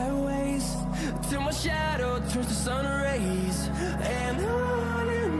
highways, till my shadow turns to sun rays. And on and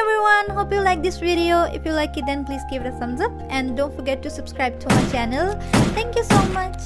everyone, hope you like this video. If you like it then please give it a thumbs up and don't forget to subscribe to my channel. Thank you so much.